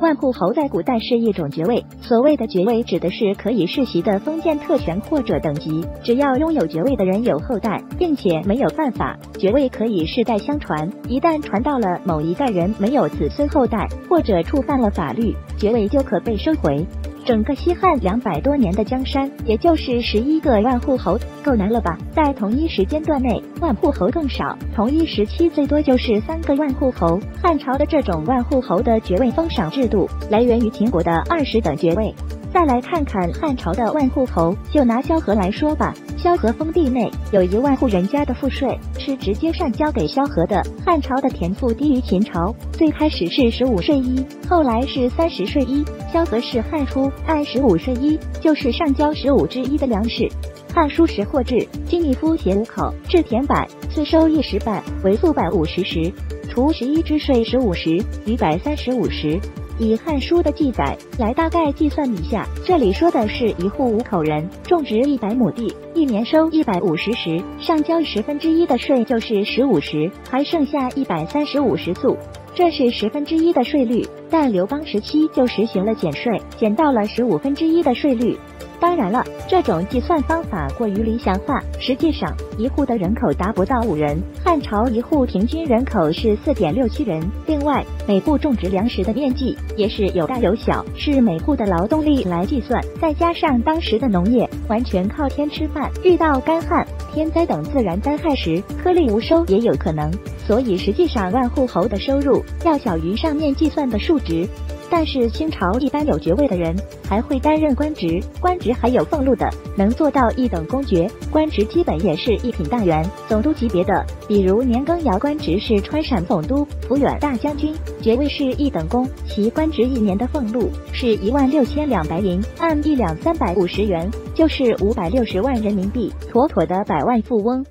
万户侯在古代是一种爵位，所谓的爵位指的是可以世袭的封建特权或者等级。只要拥有爵位的人有后代，并且没有犯法，爵位可以世代相传。一旦传到了某一代人没有子孙后代，或者触犯了法律，爵位就可被收回。整个西汉两百多年的江山，也就是十一个万户侯，够难了吧？在同一时间段内，万户侯更少，同一时期最多就是三个万户侯。汉朝的这种万户侯的爵位封赏制度，来源于秦国的二十等爵位。再来看看汉朝的万户侯，就拿萧何来说吧。萧何封地内有一万户人家的赋税是直接上交给萧何的。汉朝的田赋低于秦朝，最开始是十五税一，后来是三十税一。萧何是汉初按十五税一，就是上交十五之一的粮食。汉书识货制，今尼夫携五口至田百，岁收一十半，为粟百五十石，除十一之税十五石，余百三十五石。以《汉书》的记载来大概计算一下，这里说的是一户五口人种植一百亩地，一年收一百五十石，上交十分之一的税就是十五石，还剩下一百三十五石粟，这是十分之一的税率。但刘邦时期就实行了减税，减到了十五分之一的税率。当然了，这种计算方法过于理想化。实际上，一户的人口达不到五人。汉朝一户平均人口是四点六七人。另外，每户种植粮食的面积也是有大有小，是每户的劳动力来计算。再加上当时的农业完全靠天吃饭，遇到干旱、天灾等自然灾害时，颗粒无收也有可能。所以，实际上万户侯的收入要小于上面计算的数值。但是清朝一般有爵位的人还会担任官职，官职还有俸禄的，能做到一等公爵。官职基本也是一品大员、总督级别的。比如年羹尧官职是川陕总督、抚远大将军，爵位是一等公，其官职一年的俸禄是一万六千两白银，按一两三百五十元，就是五百六十万人民币，妥妥的百万富翁。